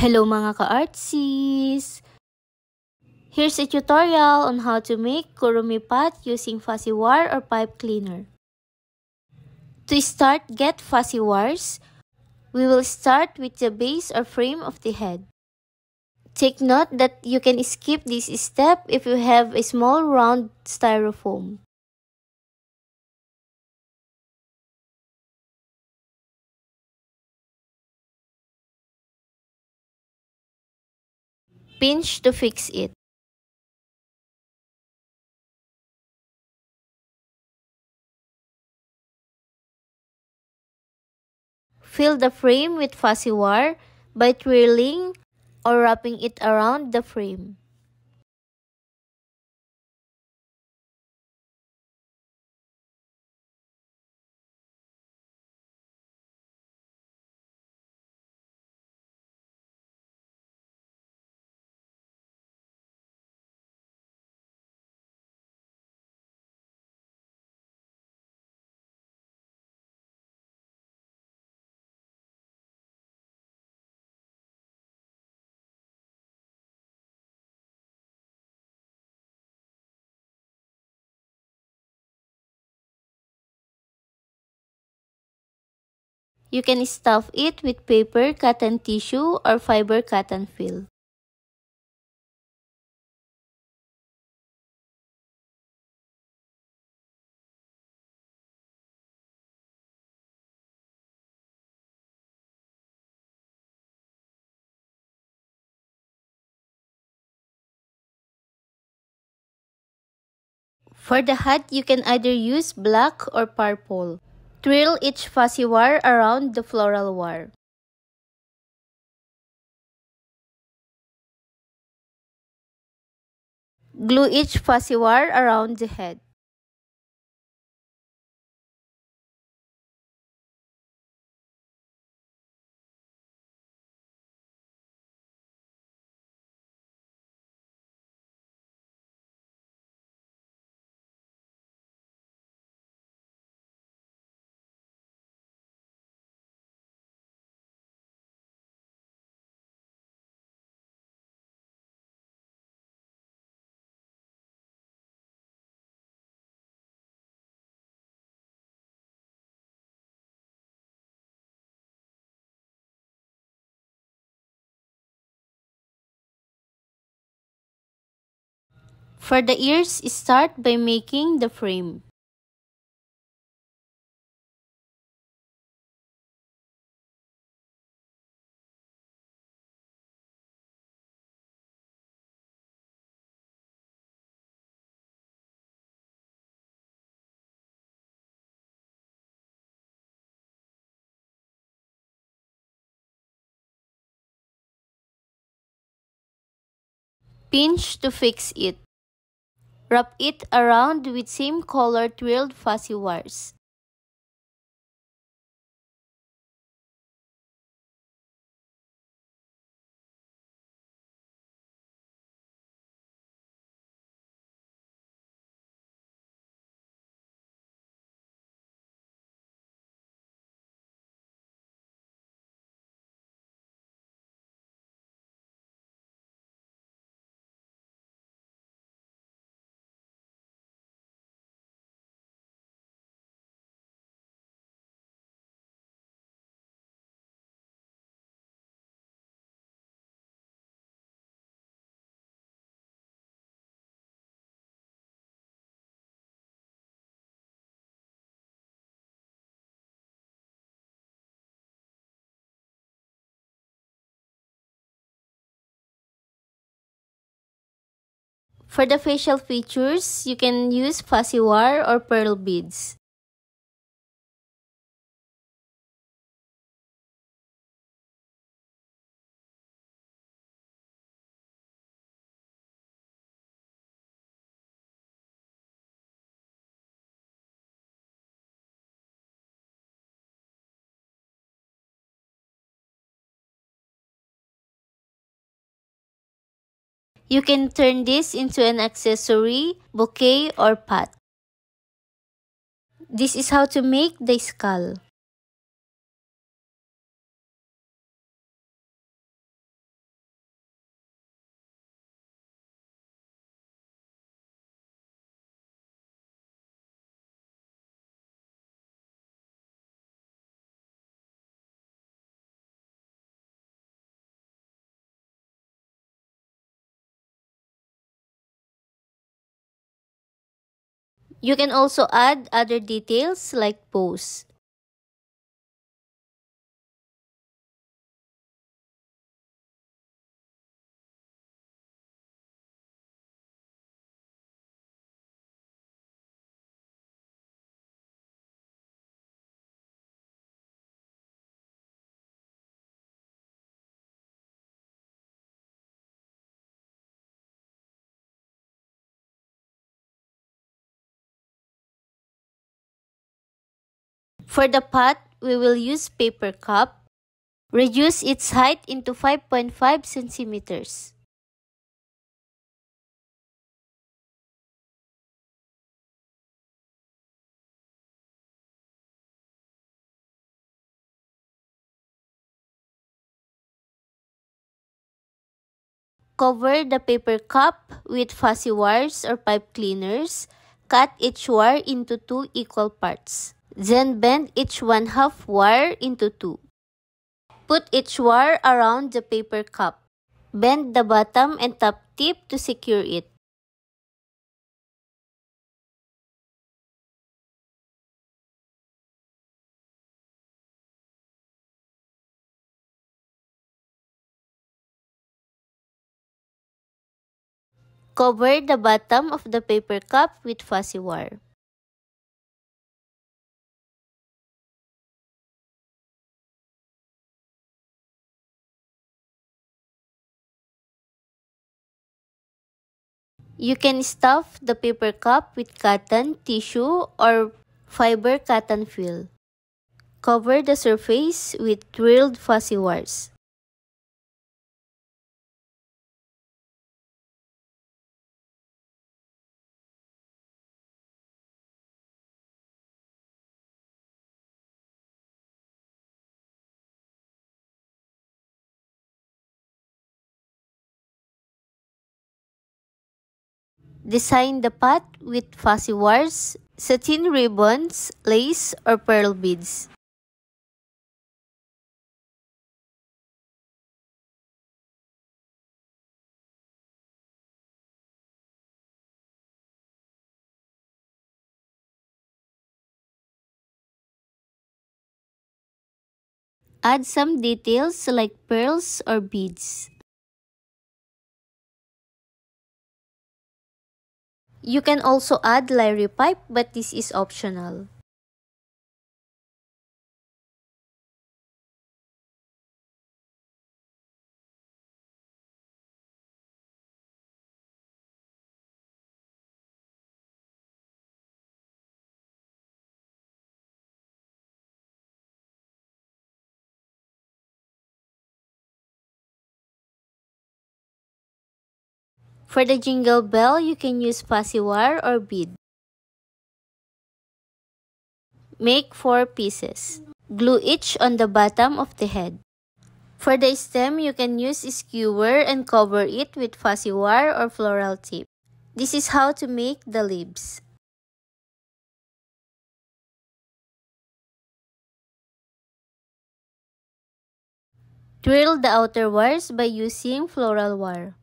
Hello mga ka-artsies! Here's a tutorial on how to make Kuromi pot using fuzzy wire or pipe cleaner. To start get fuzzy wires, we will start with the base or frame of the head. Take note that you can skip this step if you have a small round styrofoam. Pinch to fix it. Fill the frame with fuzzy wire by twirling or wrapping it around the frame. You can stuff it with paper, cotton tissue, or fiber cotton fill. For the hat, you can either use black or purple. Twirl each fuzzy wire around the floral wire. Glue each fuzzy wire around the head. For the ears, start by making the frame. Pinch to fix it. Wrap it around with same color twirled fuzzy wires. For the facial features, you can use fuzzy wire or pearl beads. You can turn this into an accessory, bouquet, or pot. This is how to make the skull. You can also add other details like bows. For the pot, we will use paper cup. Reduce its height into 5.5 centimeters. Cover the paper cup with fuzzy wires or pipe cleaners. Cut each wire into two equal parts. Then bend each one half wire into two. Put each wire around the paper cup. Bend the bottom and top tip to secure it. Cover the bottom of the paper cup with fuzzy wire. You can stuff the paper cup with cotton, tissue, or fiber cotton fill. Cover the surface with twirled fuzzy wires. Design the pot with fuzzy wires, satin ribbons, lace, or pearl beads. Add some details like pearls or beads. You can also add lyre pipe but this is optional. For the jingle bell, you can use fuzzy wire or bead. Make 4 pieces. Glue each on the bottom of the head. For the stem, you can use a skewer and cover it with fuzzy wire or floral tip. This is how to make the leaves. Twirl the outer wires by using floral wire.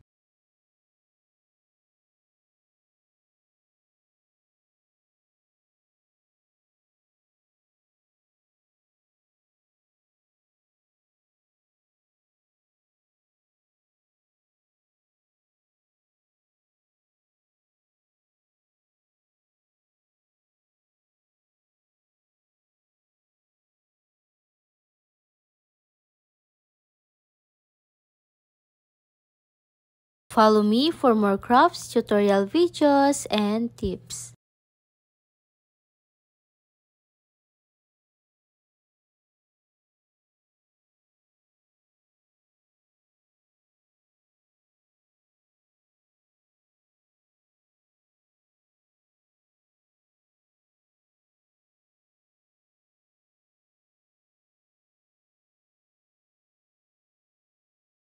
Follow me for more crafts, tutorial videos, and tips.